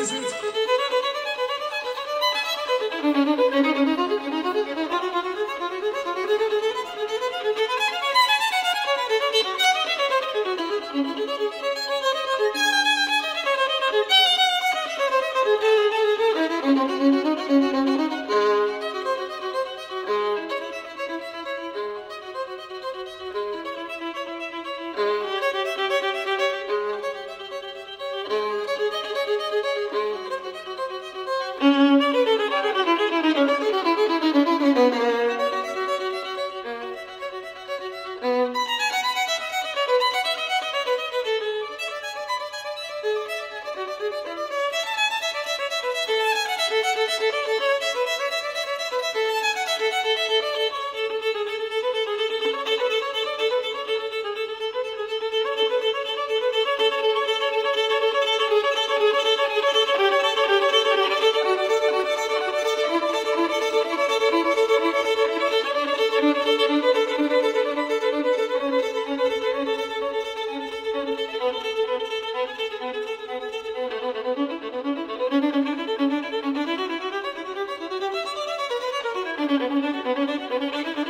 visits. Thank you.